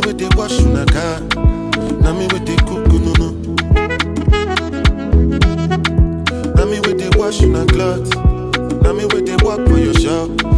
me with the wash una car. Now me with the cook no no. Now me with the wash una clothes. Now me with the walk for your shop.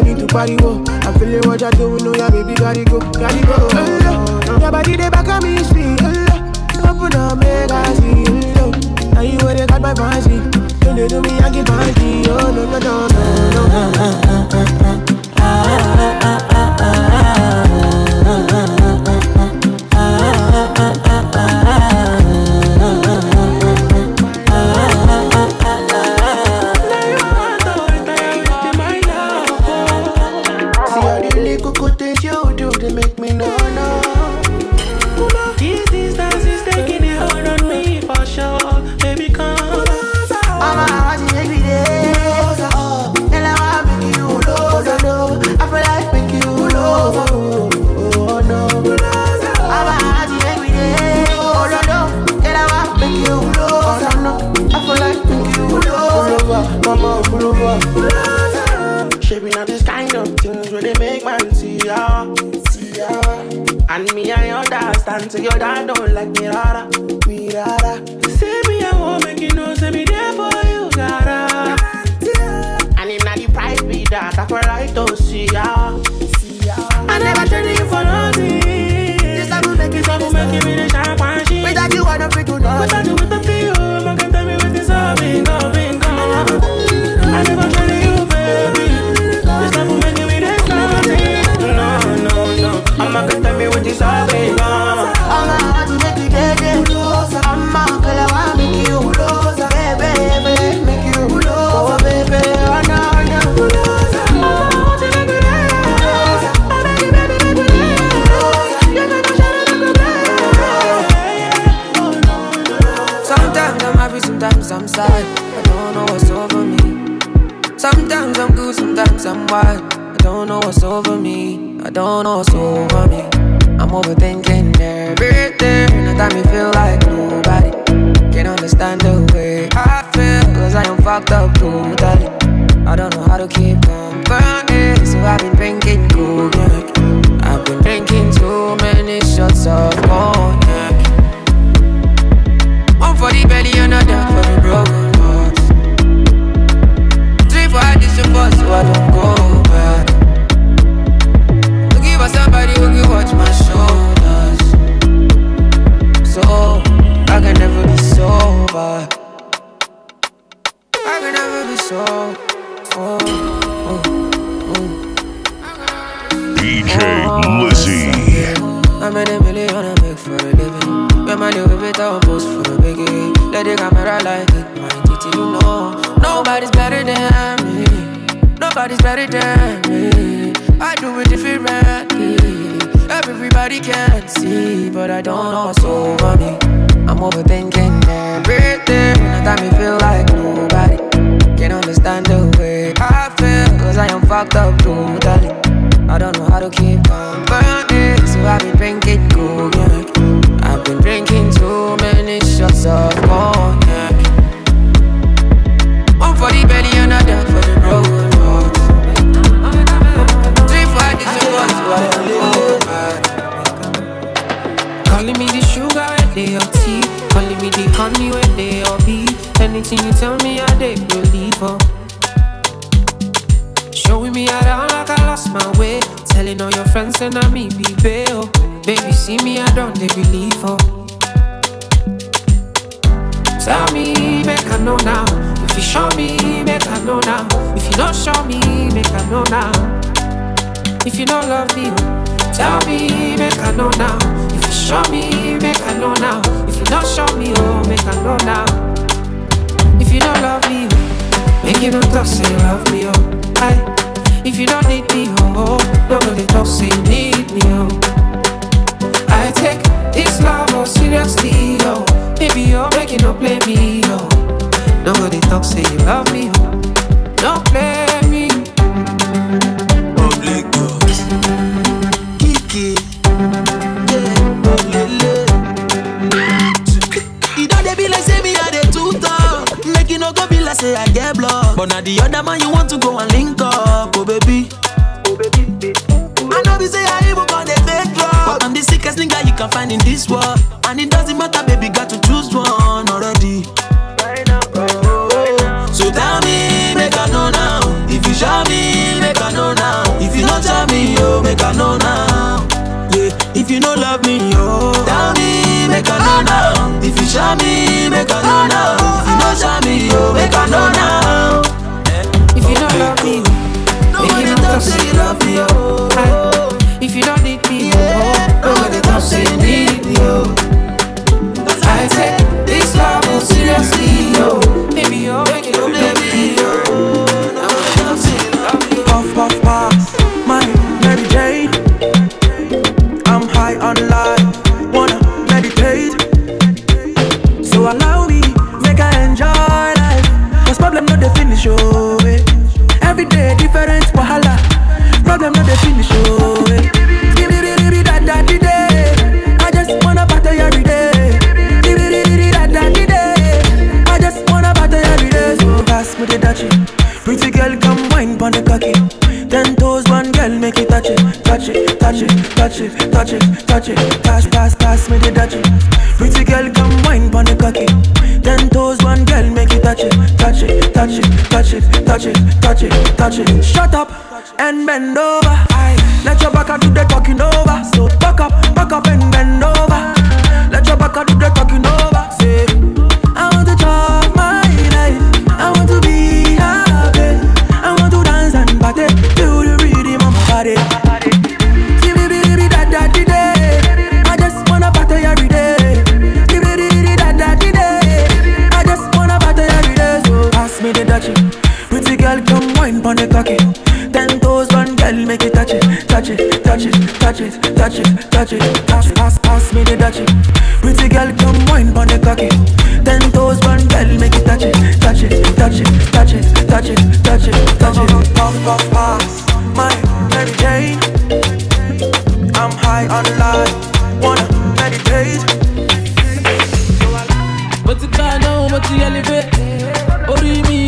no need to party, pariwo. I'm feeling what you're doing, oh yeah, baby, gotta go, gotta go. Oh, oh. Your body they back at me, speak. Oh, open up, make I see. Oh, now you where they got my fancy. Don't they do me, I get fancy. Oh no no no no no. Ah, ah, ah, ah, ah. So your dad don't like me, rara. Wild. I don't know what's over me. I don't know what's over me. I'm overthinking everything. The time me feel like nobody can understand the way I feel. Cause I am fucked up totally. I don't know how to keep company. So I've been drinking cognac. I've been drinking too many shots of Let the camera like it, my titty, you know. Nobody's better than me. Nobody's better than me. I do it differently. Everybody can see, but I don't know what's over me. I'm overthinking everything. The time me feel like nobody can understand the way I feel. Cause I am fucked up totally. I don't know how to keep company. Me the sugar and they your tea. Calling me the honey when they your bee. Anything you tell me, I they believe her. Showing me around like I lost my way. Telling all your friends and I me be bail. Baby, see me, I don't they believe her. Tell me, make I know now. If you show me, make I know now. If you don't show me, make I know now. If you don't love me, oh, tell me, make I know now. You show me, make I know now. If you don't show me, oh, make I know now. If you don't love me, oh, make you don't talk, say you love me, oh. Aye. If you don't need me, oh, oh, nobody talk, say you need me, oh. I take this love oh seriously, oh. Baby, oh, you're making no play me, oh. Nobody talk, say you love me, oh. Don't play say I get block. But na the other man you want to go and link up, oh baby. Oh, I know be say I even gon' dey fake drug. But I'm the sickest nigga you can find in this world. And it doesn't matter, baby, got to choose one already. Right now, right now. So tell me, make I know now. If you show me, make I know now. If you not tell me, oh, make I know now. Yeah, if you no love me, oh, tell me, make I know now. If you show me, make I know now. If you not show me, don't say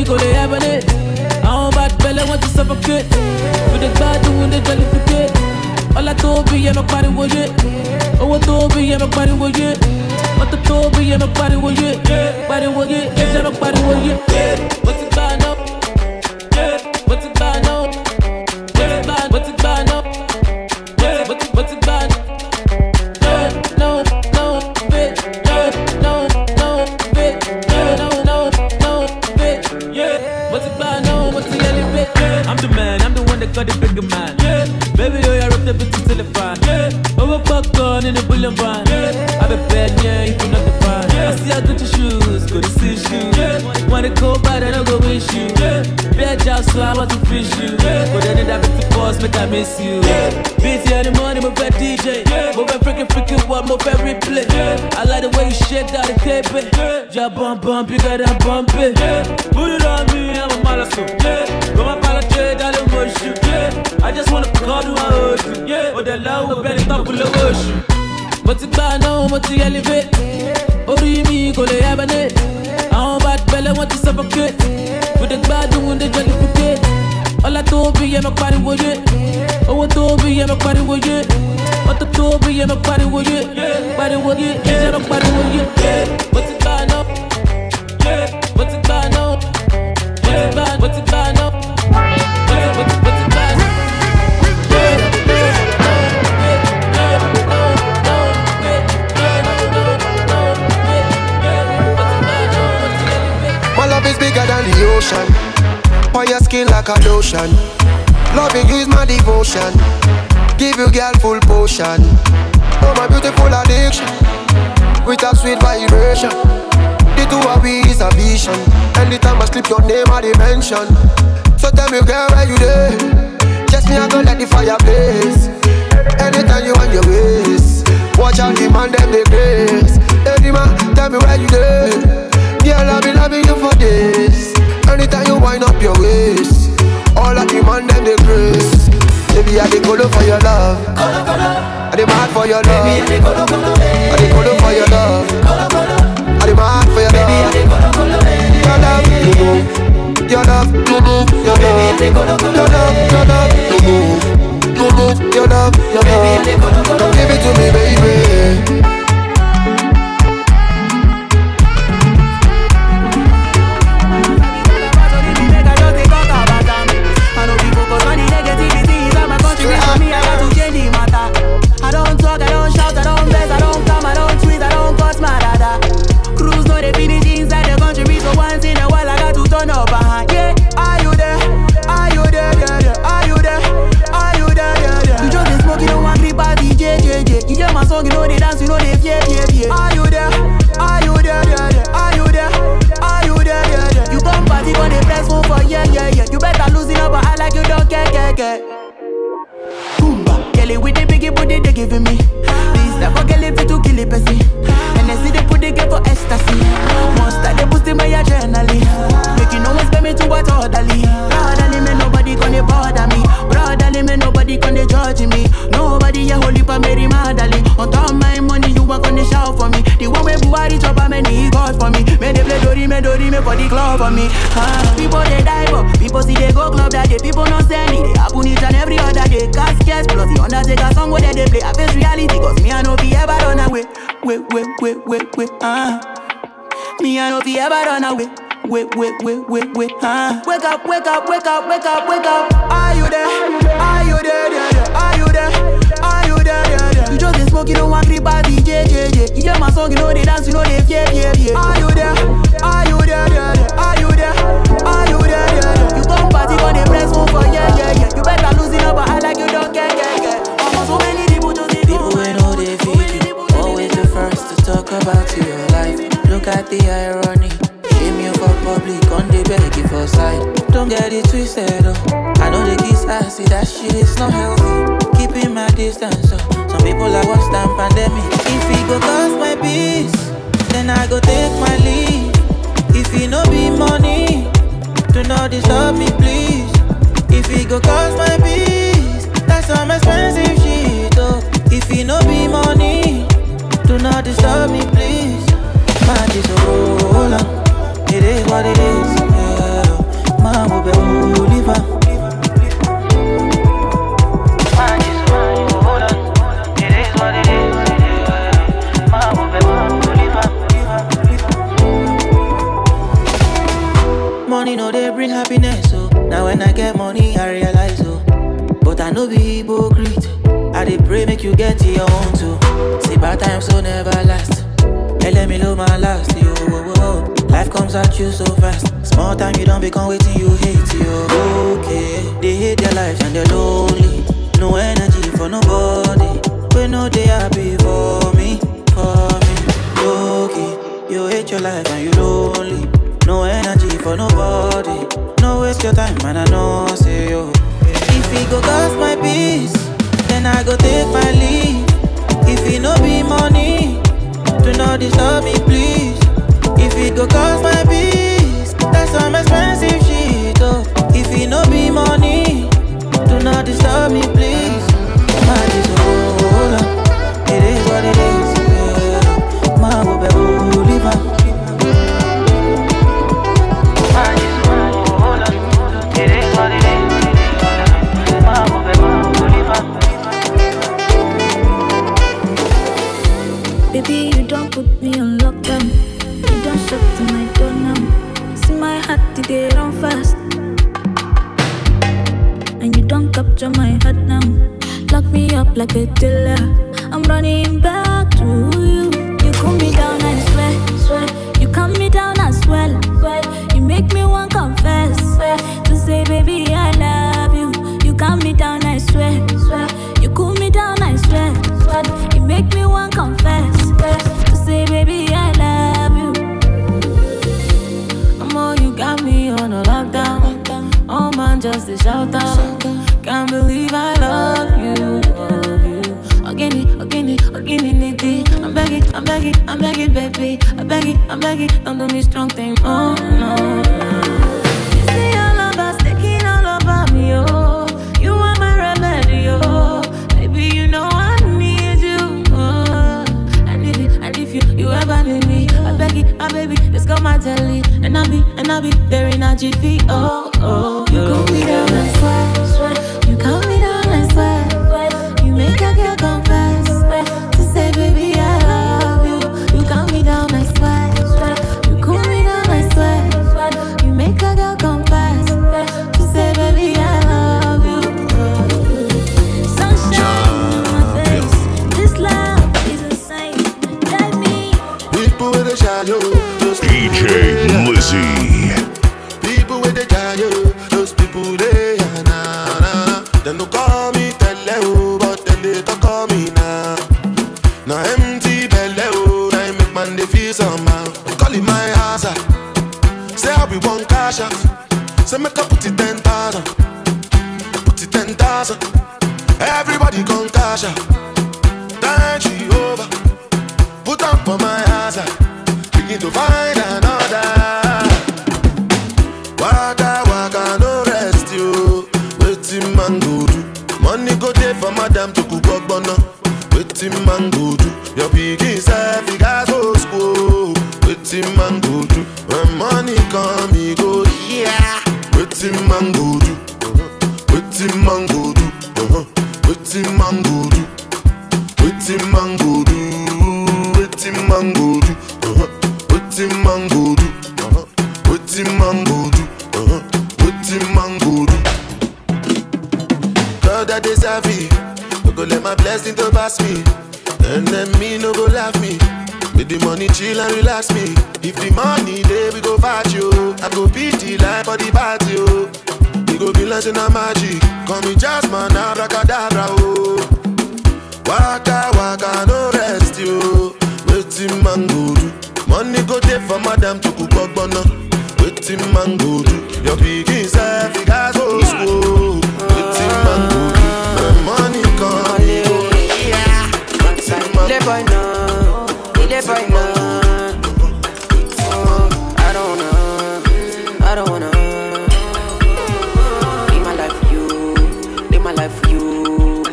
Orí mi kò lè hibernate. Àwọn bad belle want to suffocate. With the bad doing the jollificate. Ọlá tó bí yẹn lọ pariwo yé. Owó tó bí yẹn lọ pariwo yé. Mọ́tò tó bí yẹn lọ pariwo yé. Pariwo yé, ẹ̀jẹ̀ lọ pariwo yé. Mo ti gbà náà. Mo the van. I be bad, yeah, you not the fan. I see I got your shoes, go to see shoes. Yeah. Wanna go bad, I don't go wish you. Yeah. Bad job, so I want to fish you. But then that bitch the boss, make I miss you. Yeah. Busy in the morning, my bad DJ. Yeah. Move freaking freaking what, my bad replay. Yeah. I like the way you shake that the cape. Yeah, bump, bump, you gotta bump it. Yeah. Put it on me, I'm a malasso. Yeah. Go my apologize, I don't. Yeah. I just wanna call you, I hold you. Yeah. Oh, the love, we're better stop full of worship. Mo ti gbà náà, mo ti elevate. Orí mi kò lè hibernate. Àwọn bad belle wọ́n ti suffocate. Fúdé gbádùn ní jollificate. Ọlá tó bí yẹn lọ pariwo yé. Owó tó bí yẹn lọ pariwo yé. Mọ́tò tó bí yẹn lọ pariwo yé. Pariwo yé, ẹ̀jẹ̀ lọ pariwo yé. Mo ti gbà náà. The ocean. On your skin like a lotion. Loving is my devotion. Give you girl full potion. Oh my beautiful addiction. With a sweet vibration. The two of we is a vision. Anytime I slip your name I dimension. So tell me girl where you there? Just me I go let the fire blaze. Anytime you want your ways. Watch out the man them they grace. Any man tell me where you there? Girl, I've been loving you for days. Anytime you wind up your waist, all of the man them they grace. Baby, I dey colo for your love. I dey mad for your love. Baby, I dey colo for your love. I dey mad for your love. Baby, I Your love, you know. Your love, you know. Your love, your love, your love, you know. You know, your love, your love. Give it to me, baby. Care, care, care. Boomba, Kelly with the biggie booty they giving me. This type of girl if you to kill it, pussy. And I see they put the girl for ecstasy. Monster they boosting my adrenaline. You no one spend me to what orderly. Brotherly me nobody gonna bother me. Brotherly me nobody gonna judge me. Nobody a holy pa Mary Magdalene. On top my money want gonna shout for me. The one way Buhari chop a many God for me. Me they play Dori me Dori me for the club for me. Ah, people they die but people see they go club that day. People not send it. They happen each and every other day. Caskets plus the Undertaker song where they, they play. I face reality cause me I know be ever run away. Wait, wait, wait, wait, wait, ah. Me I know be ever run away. Wait, wait, wait, wait, wait, ah. Wake up, wake up, wake up, wake up, wake up. Are you there? Are you there? Are you there? Are you there? Yeah, yeah. You just been smoking, don't want creep party, JJJ. You hear my song, you know they dance, you know they fear, fear, fear. Are you there? Are you there? Yeah, yeah. Are you there? Are you there? Yeah, yeah. You come party, gonna press phone for yeah, yeah, yeah. You better lose it up, but I like you don't care, care, care. Almost so many people just they People ain't know they feed you. Always the first to talk about your life. Look at the irony. For public, on the beg for side. Don't get it twisted, oh. I know the kiss I see that shit is not healthy. Keeping my distance, oh. Some people are worse than pandemic. If it go cost my peace, then I go take my leave. If it no be money, do not disturb me, please. If it go cost my peace, that's some expensive shit, oh. If it no be money, do not disturb me, please. My is so long, it is what it is. Yeah. Money no they bring happiness, so now when I get money I realize oh. But I no be hypocrite. I dey pray make you get your own too. See bad times so never you so fast. Small time you don't become waiting you hate, yo. Okay, they hate their lives and they're lonely. No energy for nobody. We know they happy for me, for me. Okay, you hate your life and you're lonely. No energy for nobody. No waste your time, man. I know, say yo. If it go cost my peace, then I go take my leave. If it no be money, do not disturb me, please. Go cost my peace, that's some expensive shit. Oh, if it no be money, do not disturb me, please. Like a dealer. I'm running back to you. You cool me down, I swear, swear. You calm me down as well, well. You make me want confess, swear. To say, baby, I love you. You calm me down, I swear, swear. You cool me down, I swear, swear. You make me want confess, swear. To say, baby, I love you. Mama, you got me on a lockdown. Oh man, just a shout out. Baby. I beg begging, I beg begging. Don't do me strong thing. Oh no. You see your love that's taking all me, oh. You are my remedy, oh. Baby, you know I need you, oh. And if, you- and if you, you ever need me, I beg you, my baby, just come my telly. And I be, and I be there in a jiffy, oh, oh. You calm me down, I DJ Waiting man go do. Uh-huh. Waiting man go do. That they serve. No go let my blessing to pass me. Me no go laugh me. With the money chill and relax me. If the money there we go fight you. I go beat the life for the party oh. We go be like a magic. Call me Jasmine, abracadabra oh. Waka waka no rest you. Waiting man go do. Money go there for madam to cook ogbono. Waiting man go do. Your pikin self he got go school. Waiting man go do. Money boy no, ile boy. I don't wanna, I don't wanna. Live my life for you, live my life for you.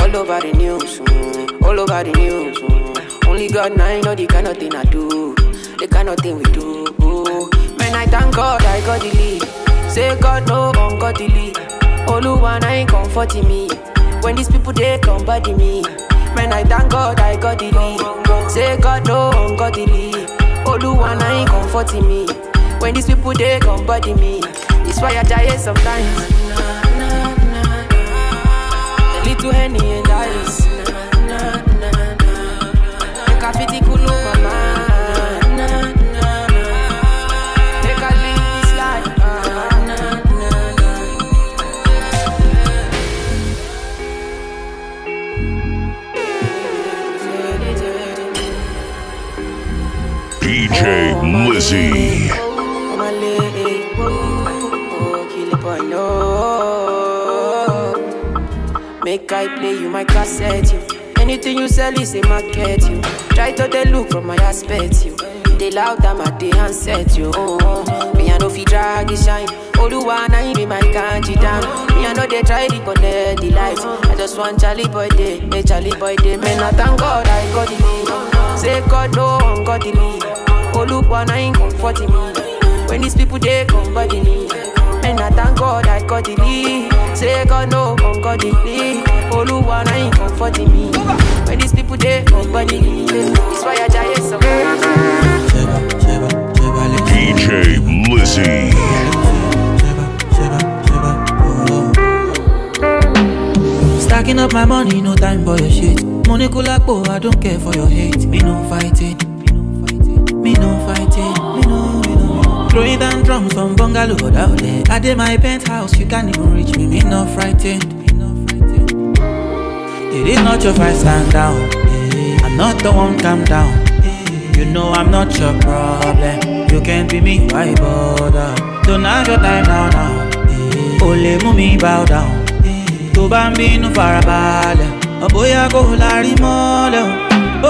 All over the news, mm, all over the news. mm. Only God I know the kind of thing I do, the kind of thing we do. Got the lead. Say God no ungodly. Oluwa ain't comforting me. When these people they come body me. Man, I thank God I got the lead. Say God no ungodly. Oluwa ain't comforting me. When these people they come body me. It's why I die sometimes. Little henny and Make I play you my cassette, you. Anything you sell is a market, you. Try to they look from my aspect, you. They loud them at the handset, you. Oh, oh. Me I know fi drag it shine. Oluwa na him be my kanji down. Me I know they try to connect the lights. I just want Charlie boy day, hey Charlie boy day. Man I thank God I got the lead. Say God no one got the lead. Oluwa na him comforting me. When these people they come body me. And I thank God I got the lead. Say God no one got the lead. Oluwa na him comforting me. When these people they come body me. It's why I die sometimes. DJ Lizzy. Stacking up my money, no time for your shit. Money kulapo, I don't care for your hate. Me no fighting, me no fighting, me no, me no. Throwing down drums from bungalow out there. I did my penthouse, you can't even reach me. Me no frightened. It is not your fight, stand down. I'm not the one, calm down. You know I'm not your problem. You can't be me, why bother? Don't have your time now, now. Only move me bow down. Tó bá ń bínú farabalẹ̀, ọ̀bóyá kò lárí mọ́lẹ̀ o.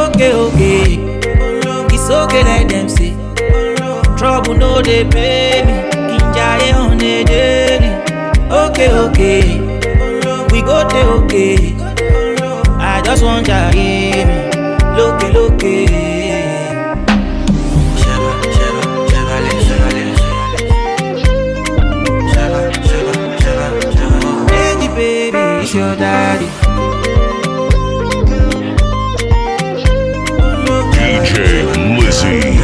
Ókè òkè, it's okay let them say. Trouble no dey pay me, kí n jayé on a daily. Ókè òkè, we go dey okay. I just wan jayé mi, lókè lókè. Baby, baby, it's your daddy. DJ Lizzy.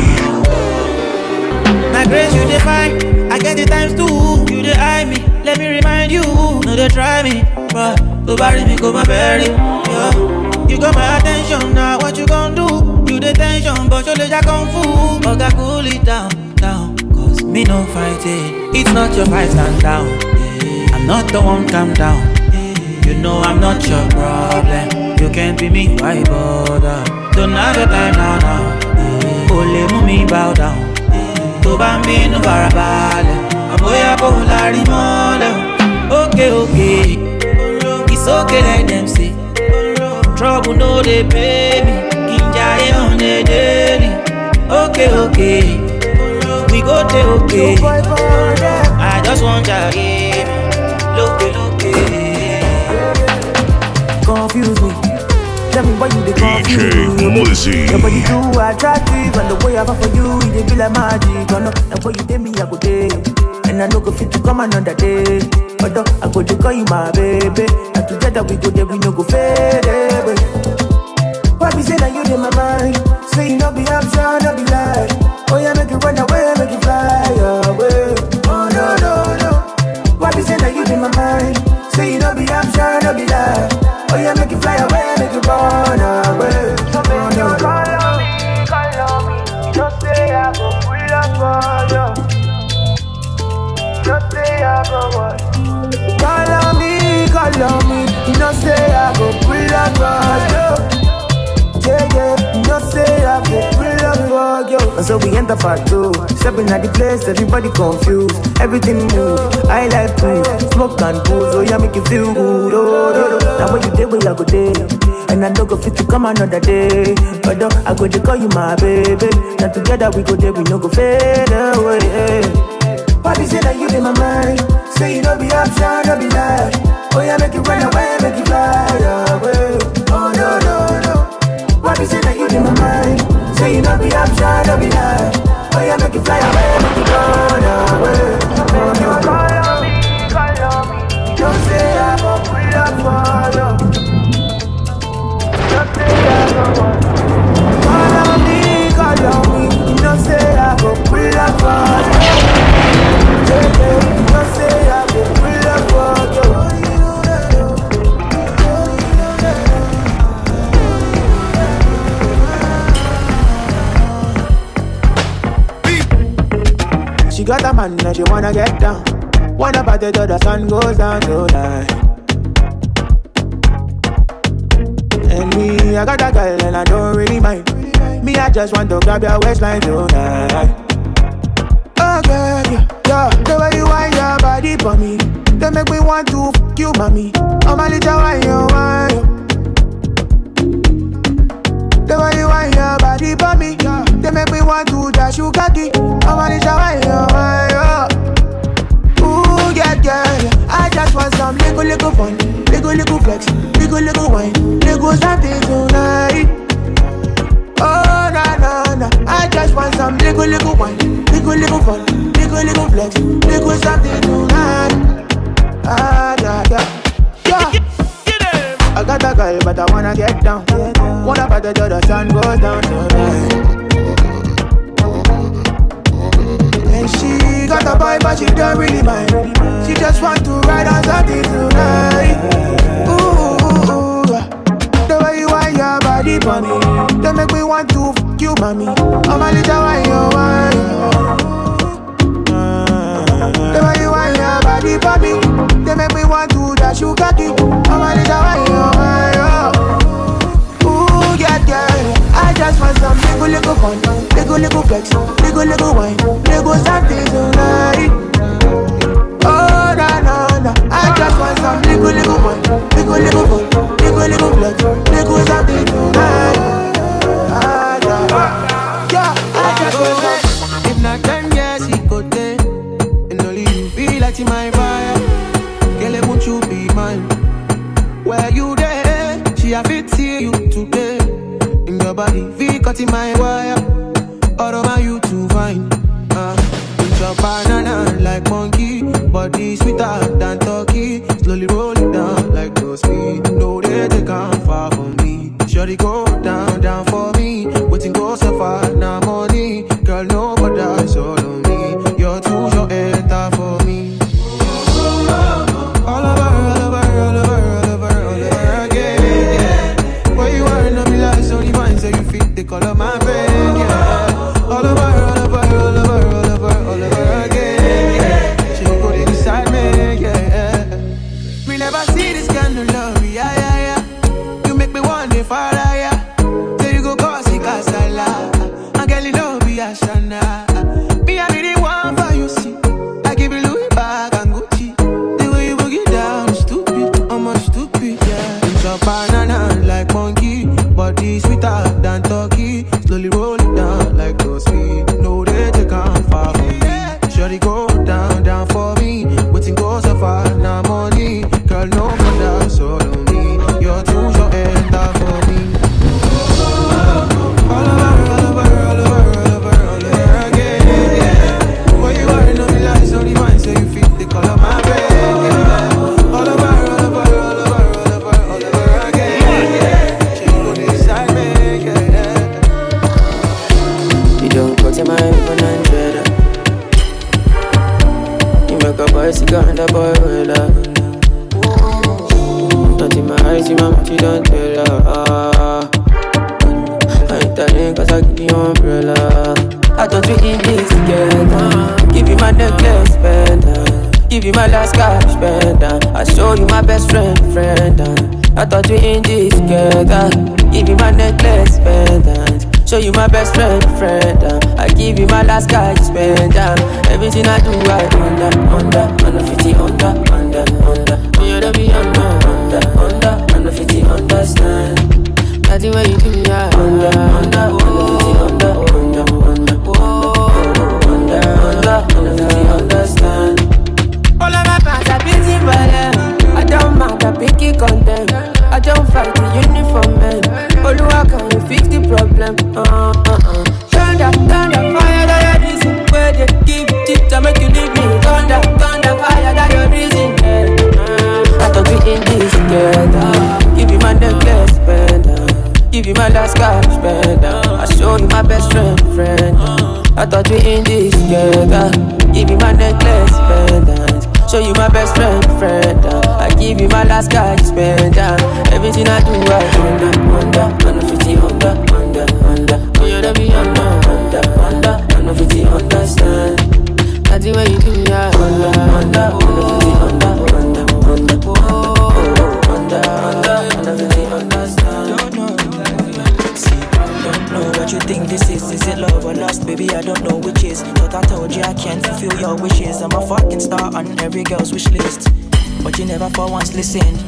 My grace you define, I get the times two. You dey eye me, let me remind you. No they try me, but to bury me go my bury. Yeah. You got my attention now, what you gon' do? You the tension, but your leisure kung fu. Oga cool it down, down. Cause me no fight it. It's not your fight, stand down. I'm not the one, calm down. You know I'm not your problem. You can't be me, why bother? Don't have your time now, now. Only move me bow down. tó bá ń bínú àbóyá kò lárí mọ́lẹ̀ òkè okay let them say. Trouble no dey pay me. Kí n jayé on a daily. ókè òkè we go dey okay. I just wan jayé Tell me why you confuse DJ me. Lizzy. Your body too attractive, and the way I for you, it be like magic. Oh no, and when you dey me, I go dey, and I no go fit to come another day. Although I go dey call you my baby, and together we go there, we no go fade away. Why be say that you in my mind? Say you no be option, no be lie. Oh yeah, make you run away, make you fly away. Oh no no no. Why be say that you in my mind? Say you no be option, no be lie. Oh yeah, make you fly away, make you run away. So make you call on me, call on me. Just say I go pull up for you. Just say I go what? Call on me, call on me. Know say I go pull up for you. And so we enter part two. Stepping at the place, everybody confused. Everything move. I like to smoke and booze. Oh yeah, make you feel good. Oh, oh, oh. Now when you day, where I go day. And I don't go fit to come another day. But uh, I go to call you my baby. Now together we go there, we no go fade away. Be say that you in my mind? Say you don't be option, don't be lie. Oh yeah, make you run away, make you fly away. Oh no no no. Be say that you in my mind? be up, shine, don't be nice. Oh, yeah, make it fly away, make it go away. You call on me, call on me. Don't say I won't pull up for love. Don't say I won't. Call on me, call on me. got a man and she wanna get down. Wanna it till the sun goes down tonight. And me, I got a girl and I don't really mind. Me, I just want to grab your waistline tonight. Oh girl, yeah, yeah. The way you wind your body for me, they make me want to fuck you, mommy. I'm a little wine, you wine. The way you want your body for me, yeah. they make me want to dash you cocky. I want to shower your wine, Ooh, yeah, yeah. I just want some little, little fun, little, little flex, little, little wine, little something tonight. Oh, na, na, na. I just want some little, little wine, little, little fun, little, little flex, little something tonight. Ah, got a girl, but I wanna get down. Wanna party till the sun goes down. And she got a boy, but she don't really mind. She just want to ride on something tonight. Ooh, ooh, ooh, the way you want your body for me, they make me want to fuck you, mommy. I'm a little wine, you wine. The way you want your body for me want to dash you cocky. I'm a little wine, yo. Ooh, yeah, yeah. I just want some little, little fun, little, little flex, little, little wine, little something tonight. Oh, na, na, na. I just want some little, little fun, little, little fun, little, little flex, little something tonight. in my wire.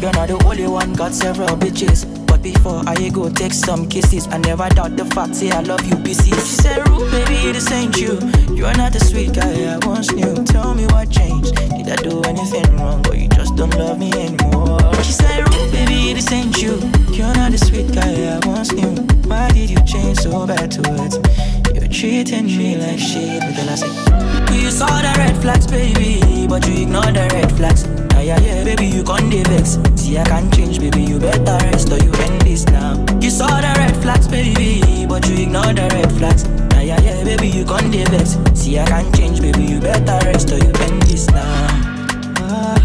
You're not the only one, got several bitches. But before I go take some kisses, I never doubt the fact, say I love you, pieces. She said, Rude, baby, this ain't you. You're not the sweet guy I once knew. Tell me what changed. Did I do anything wrong, or you just don't love me anymore? She said, Rude, baby, this ain't you. You're not the sweet guy I once knew. Why did you change so bad towards me? You're treating me like shit. Until I say, You saw the red flags, baby, but you ignored the red flags. Yeah, yeah, yeah, baby, you can't vex. See, I can't change, baby, you better rest or you end this now. You saw the red flags, baby, but you ignore the red flags. Yeah, yeah, yeah, baby, you can't vex. See, I can't change, baby, you better rest or you end this now. Ah,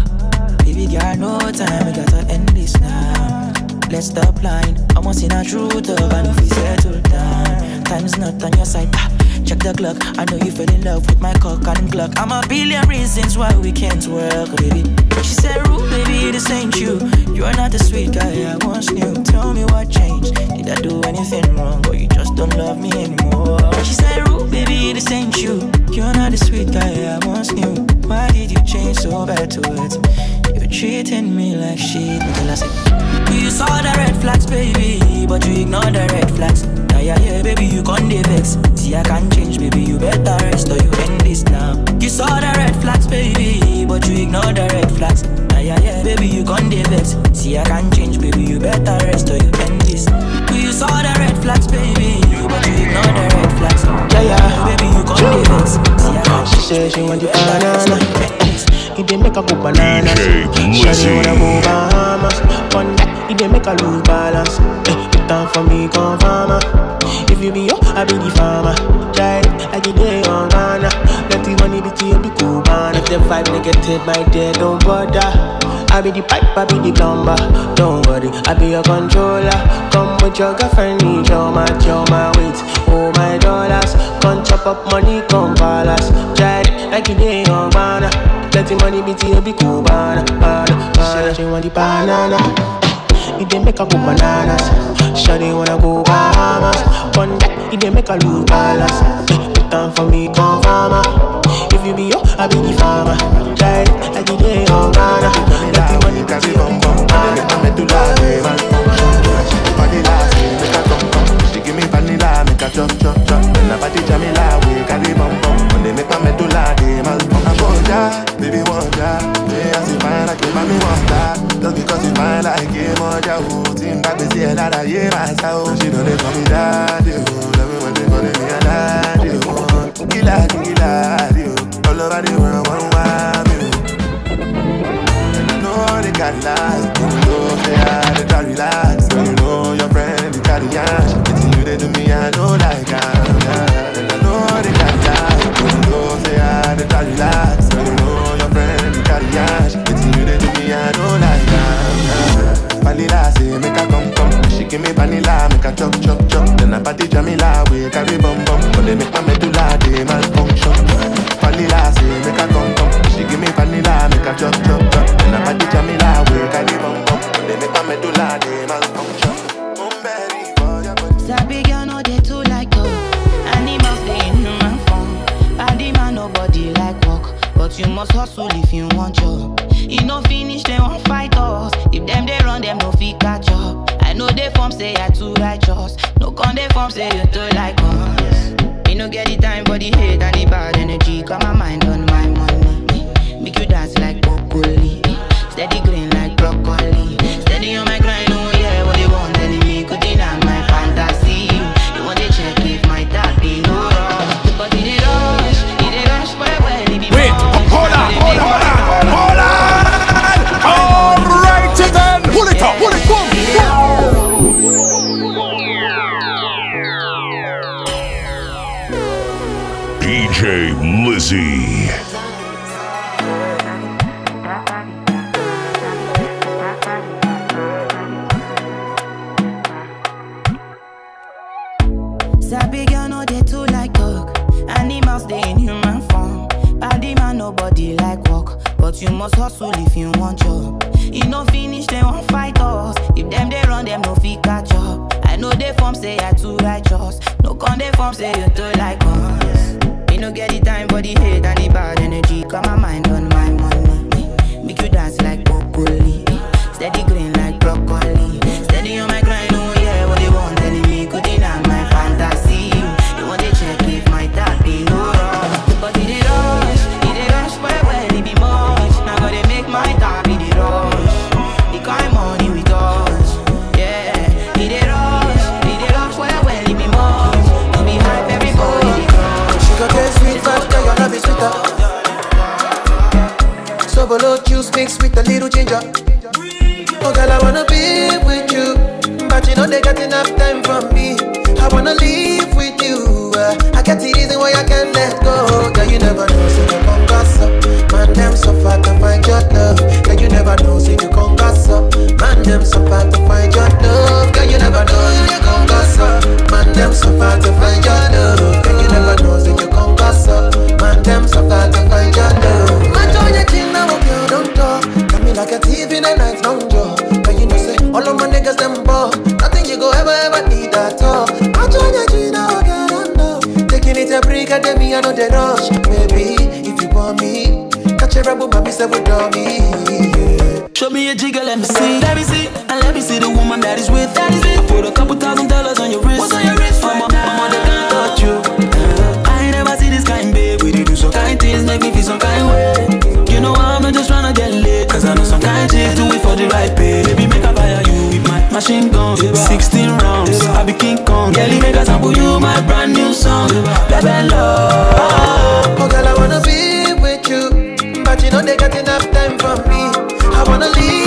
baby, got no time, we gotta end this now. Let's stop lying. I want see a truth and if we settle down. Time's not on your side. Ah, check the clock. I know you fell in love with my cock and clock. I'm a billion reasons why we can't work, baby. She said, Rude, baby, this ain't you. You're not the sweet guy I once knew. Tell me what changed. Did I do anything wrong, or you just don't love me anymore? She said, Rude, baby, this ain't you. You're not the sweet guy I once knew. Why did you change so bad towards me? You're treating me like shit. Until I say, You saw the red flags, baby, but you ignored the red flags. Yeah, yeah, yeah, baby, you can't dey vex. See, I can't change, baby, you better rest or you end this now. You saw the red flags, baby, but you ignore the red flags. Yeah, yeah, yeah, baby, you can't dey vex. See, I can't change, baby, you better rest or you end this. You saw the red flags, baby, but you ignore the red flags. Yeah, yeah, baby, you can't dey vex. See, I can't She said she want the banana. It dey make her go banana. DJ Shawty wanna go Bahamas. One that it dey make her lose balance. Eh, put for me, come farmer. If you be yo, I be the farmer. It like it dey on Ghana. Let the money be to be cool, man. If the vibe negative, my dear, don't bother. I be the pipe, I be the plumber. Don't worry, I be your controller. Come with your girlfriend, need your match, your my weight, oh my dollars. Come chop up money, come. Try it like you dey on Ghana. Let the money be to be cool, banana. She want the banana. It dey make her go bananas. Shawty wanna go Bahamas. One that it dey make her lose balance. Put down for me, come farmer. If you be yo, I be the farmer. Try it like you dey on Ghana. Let the money be to you, be cool, banana. Vanilla, Lizzy. dey break, I dey me, I know they rush. Maybe if you want me, catch a rebel, my miss every dummy. Show me a jigger, let me see, let me see, and let me see the woman that is with. That is it. I put a couple thousand dollars on your wrist. What's on your wrist? Right I'm a, I'm on touch you. Uh, I ain't never see this kind, babe. We do some kind things, make me feel some kind way. You know I'm not just tryna get lit, cause I know some kind chicks do it for the right pay. Baby, make a fire you with my machine gun, 16 rounds. I be king song. Girl, you make a song for you my brand new song. Baby love. Oh, girl, I wanna be with you, but you know they got enough time for me. I wanna leave.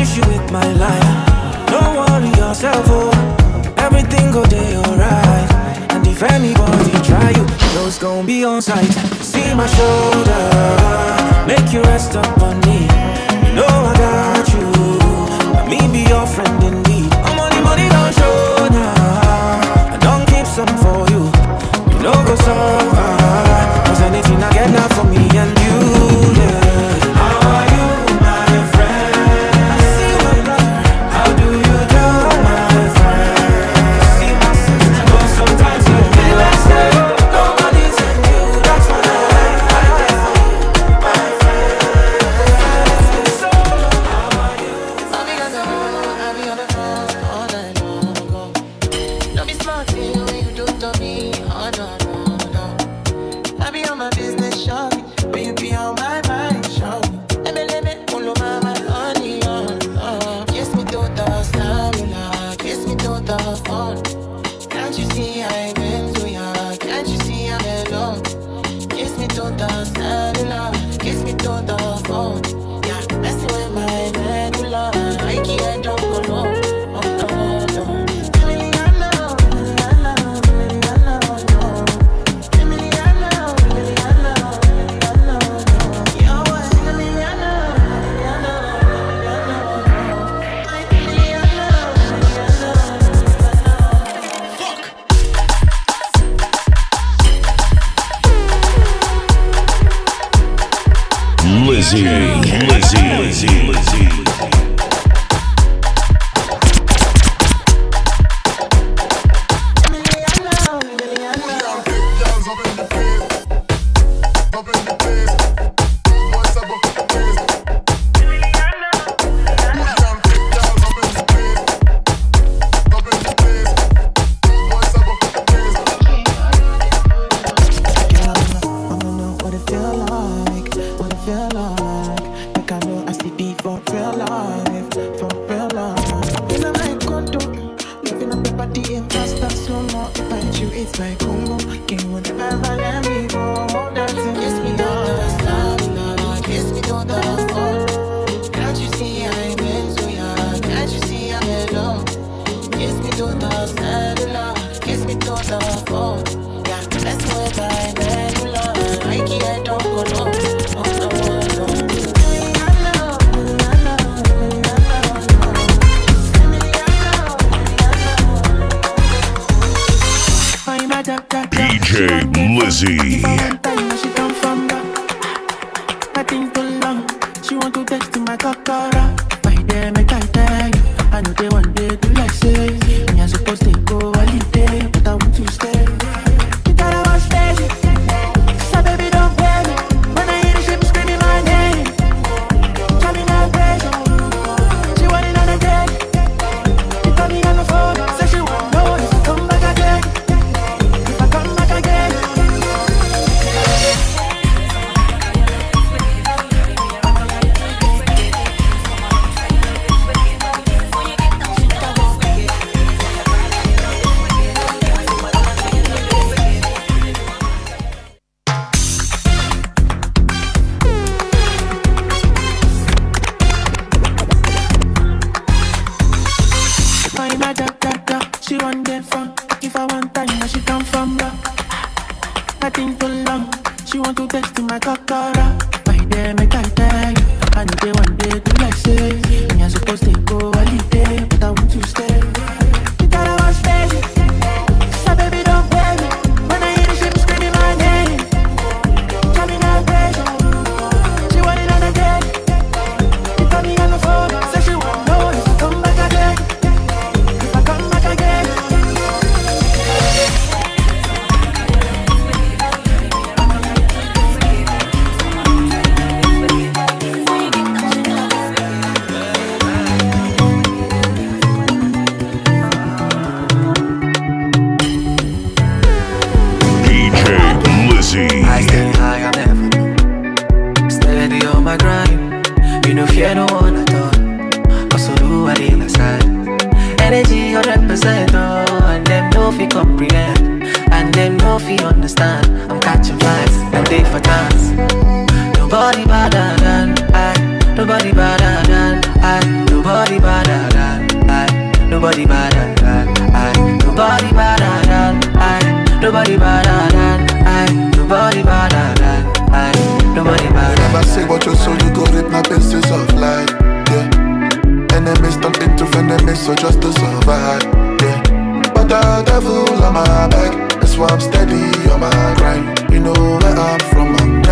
issue with my life. Don't worry yourself, oh, everything go day alright. And if anybody try you, those gon' be on sight. See my shoulder, make you rest up on me. You know I got you, let me be your friend indeed. I'm only money don't show now, I don't keep some for you. You know go somewhere.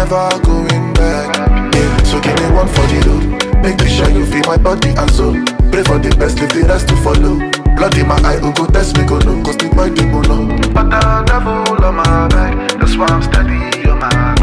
never going back. Yeah, so give me one for the load. Make me sure you feel my body and soul. Pray for the best, leave the rest to follow. Blood in my eye, oh go test me, go no, cause the boy demon. Oh. But the devil on my back, that's why I'm steady on my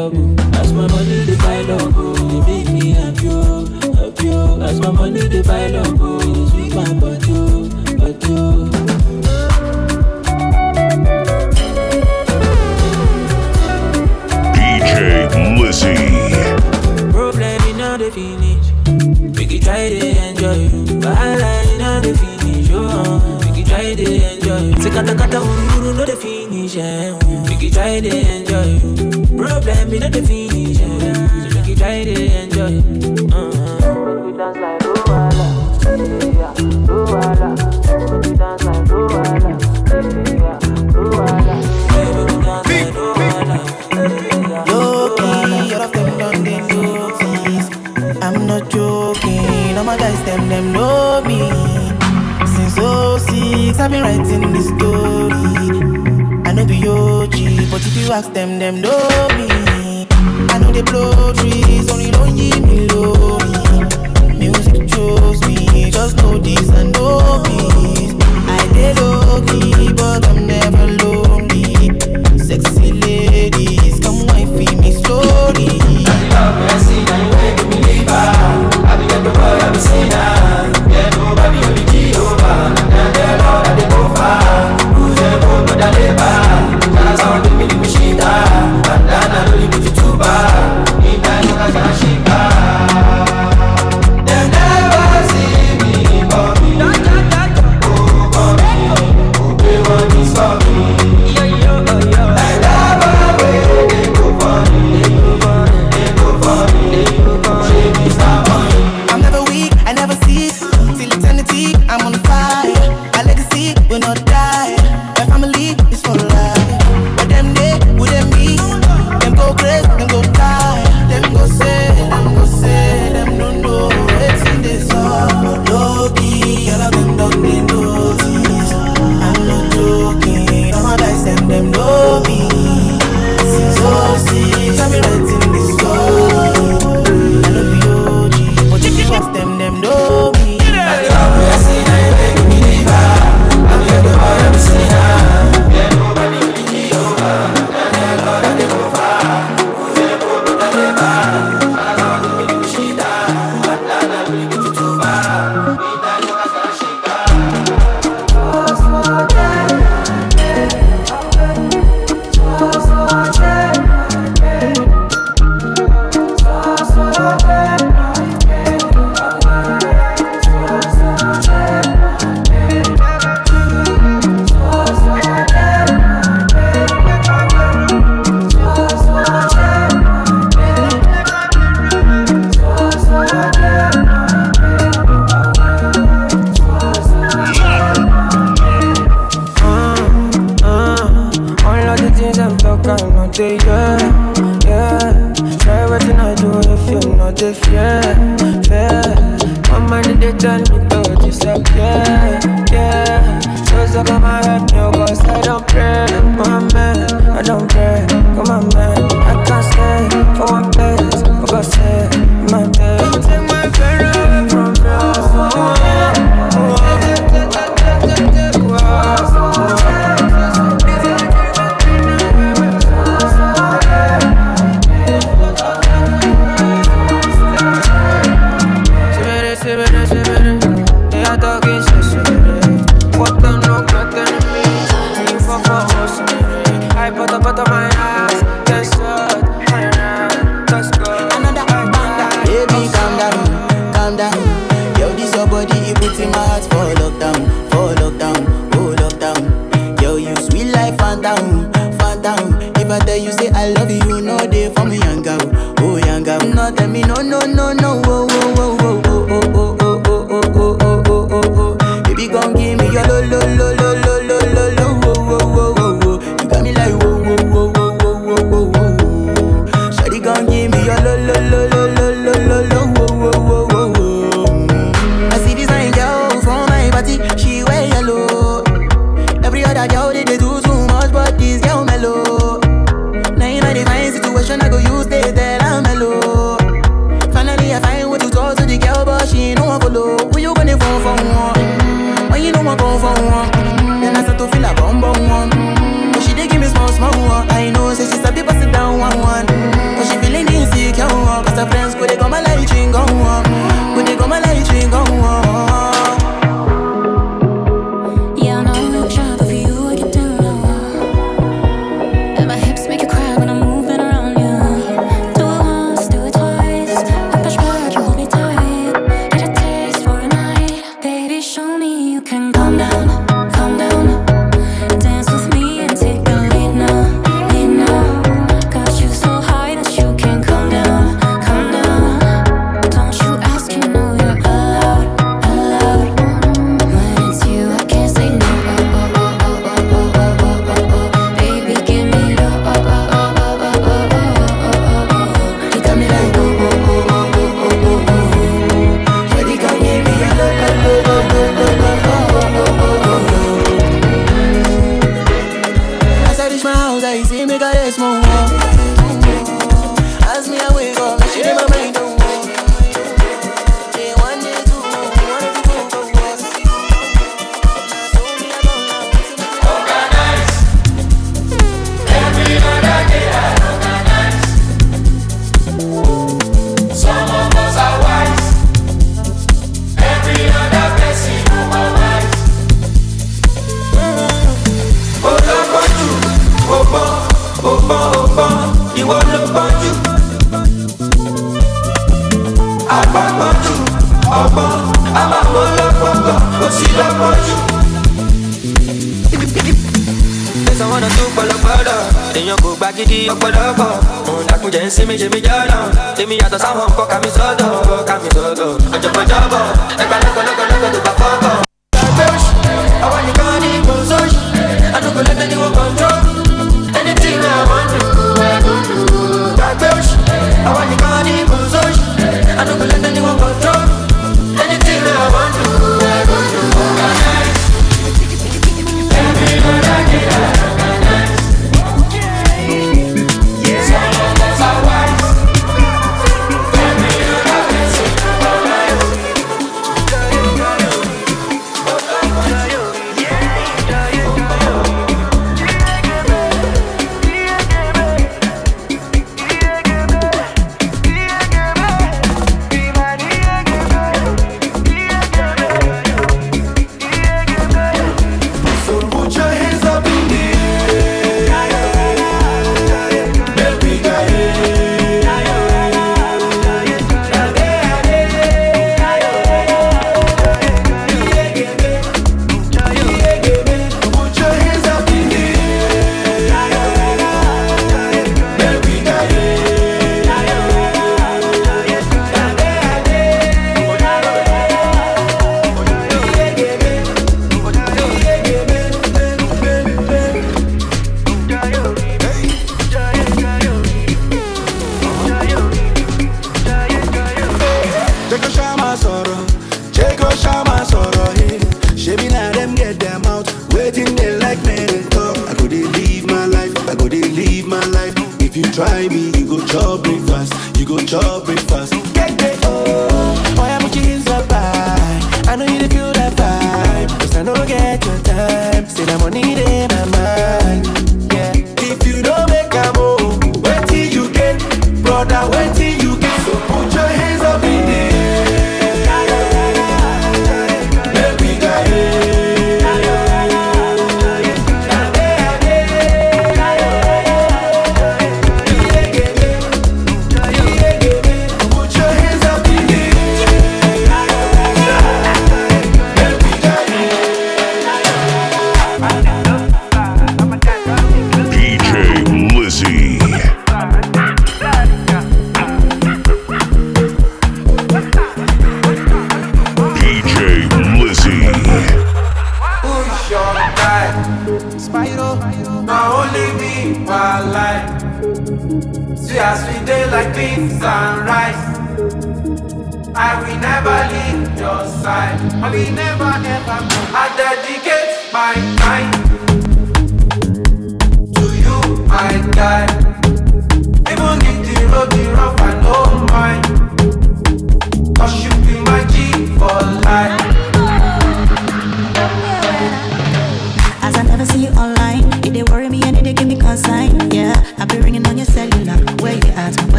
trouble. Oh. As my money they pile oh. up, they make me happy, oh. happy. As my money they pile up, they sweet my butt.